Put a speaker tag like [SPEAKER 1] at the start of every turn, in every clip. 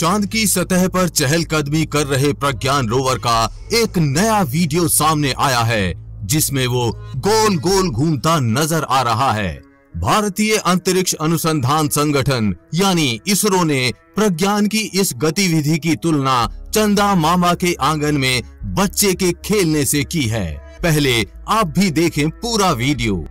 [SPEAKER 1] चाँद की सतह पर चहलकदमी कर रहे प्रज्ञान रोवर का एक नया वीडियो सामने आया है, जिसमें वो गोल गोल घूमता नज़र आ रहा है। भारतीय अंतरिक्ष अनुसंधान संगठन, यानी इसरो ने प्रज्ञान की इस गतिविधि की तुलना चंदा मामा के आँगन में बच्चे के खेलने से की है। पहले आप भी देखें पूरा वीडियो।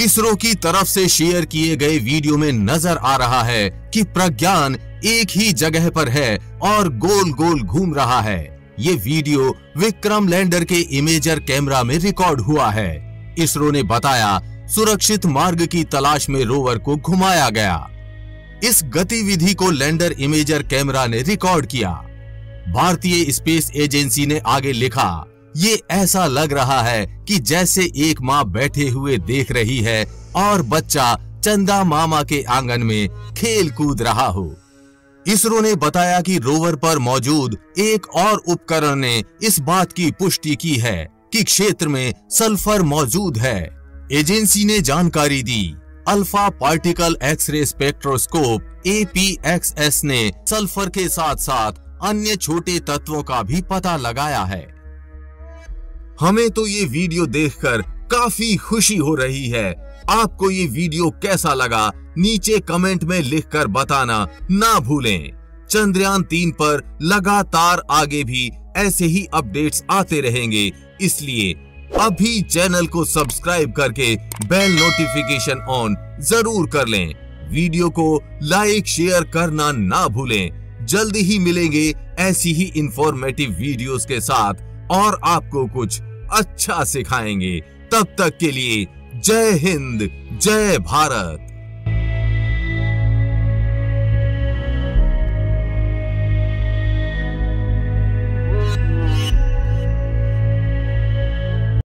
[SPEAKER 1] इसरो की तरफ़ से शेयर किए गए वीडियो में नज़र आ रहा है कि प्रज्ञान एक ही जगह पर है और गोल गोल घूम रहा है। ये वीडियो विक्रम लैंडर के इमेजर कैमरा में रिकॉर्ड हुआ है। इसरो ने बताया, सुरक्षित मार्ग की तलाश में रोवर को घुमाया गया। इस गतिविधि को लैंडर इमेजर कैमरा ने रिकॉर्ड किया। भारतीय स्पेस एजेंसी ने आगे लिखा ये ऐसा लग रहा है कि जैसे एक माँ बैठे हुए देख रही है और बच्चा चंदा मामा के आँगन में खेल कूद रहा हो। इसरो ने बताया कि रोवर पर मौजूद एक और उपकरण ने इस बात की पुष्टि की है कि क्षेत्र में सल्फ़र मौजूद है। एजेंसी ने जानकारी दी। Alpha particle X-ray spectroscope APXS ने सल्फ़र के साथ साथ अन्य छोटे तत्वों का भी पता लगाया है। हमें तो ये वीडियो देखकर काफ़ी खुशी हो रही है। आपको ये वीडियो कैसा लगा, नीचे कमेंट में लिखकर बताना ना भूलें। चंद्रयान तीन पर लगातार आगे भी ऐसे ही अपडेट्स आते रहेंगे, इसलिए अभी चैनल को सब्सक्राइब करके बेल नोटिफिकेशन ऑन ज़रूर कर लें। वीडियो को लाइक, शेयर करना ना भूलें। जल्दी ही मिलेंगे ऐसी ही इंफॉर्मेटिव वीडियोस के साथ, और आपको कुछ अच्छा सिखाएँगे। तब तक के लिए जय हिंद जय भारत।